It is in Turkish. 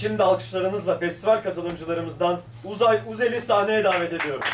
Şimdi alkışlarınızla festival katılımcılarımızdan Uzay Uzel'i sahneye davet ediyoruz.